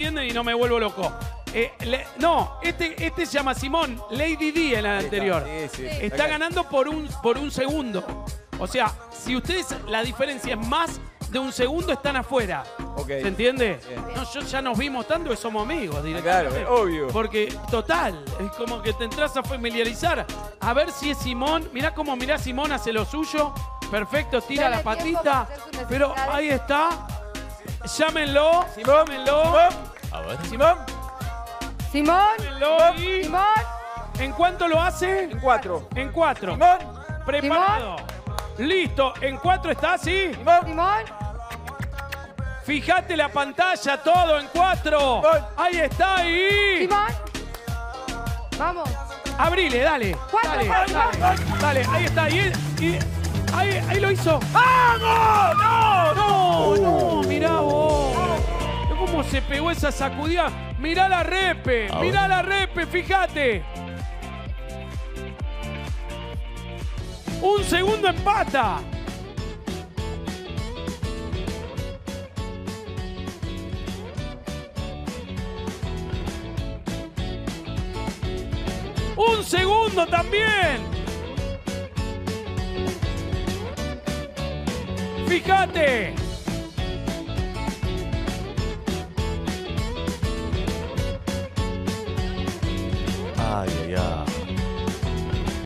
entienden y no me vuelvo loco. Eh, le- no, este, este se llama Simón, Lady D en la está, anterior. sí, sí. Está Acá. ganando por un, por un segundo. O sea, si ustedes la diferencia es más de un segundo, están afuera. Ok. ¿Se entiende? Bien. No, yo ya nos vimos tanto que somos amigos directamente. Claro, obvio. Porque, total, es como que te entras a familiarizar. A ver si es Simón. Mirá cómo mirá Simón hace lo suyo. Perfecto, tira Dale la tiempo patita. para hacer sus Pero necesidades. ahí está. Llámenlo. Simón, Llámenlo. Simón. Simón. Simón, Llámenlo y- Simón, ¿En cuánto lo hace? En cuatro. En cuatro. Simón. Preparado. Listo. ¿En cuatro está? ¿Sí? Simón. Simón, Fíjate la pantalla, todo en cuatro. Simón. Ahí está, ahí. Simón. Vamos. Abrile, dale. Cuatro, Dale, cuatro, dale, dale, ahí está. Y, y- ahí, ahí lo hizo. ¡Vamos! ¡No! No, no. ¿Cómo se pegó esa sacudida? Mirá la repe, mirá la repe, fíjate. Un segundo empata. Un segundo también. Fíjate. 大爷呀。